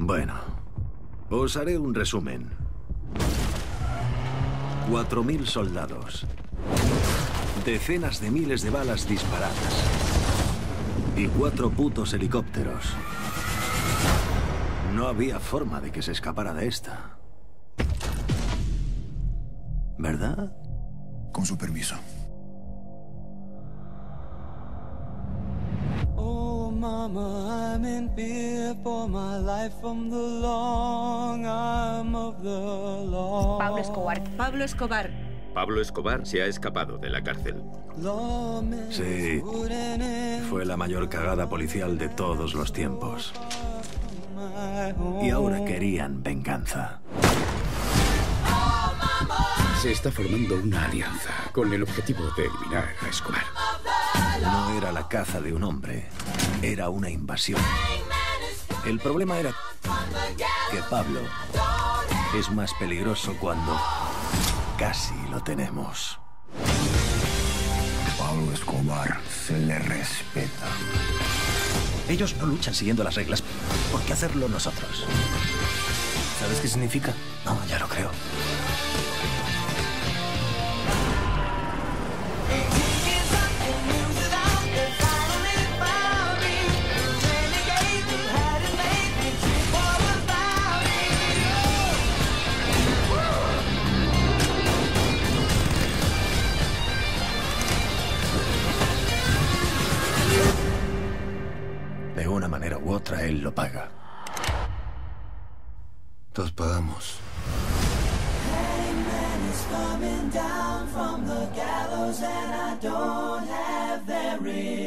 Bueno, os haré un resumen. 4.000 soldados. Decenas de miles de balas disparadas. Y cuatro putos helicópteros. No había forma de que se escapara de esta. ¿Verdad? Con su permiso. Mama, I'm in fear for my life from the long arm of the law. Pablo Escobar. Pablo Escobar. Pablo Escobar se ha escapado de la cárcel. Sí. Fue la mayor cagada policial de todos los tiempos. Y ahora querían venganza. Se está formando una alianza con el objetivo de eliminar a Escobar. No era la caza de un hombre, era una invasión. El problema era que Pablo es más peligroso cuando casi lo tenemos. Pablo Escobar se le respeta. Ellos no luchan siguiendo las reglas. ¿Por qué hacerlo nosotros? ¿Sabes qué significa? No, ya lo creo. De una manera u otra, él lo paga. Todos pagamos. coming down from the gallows and I don't have very long.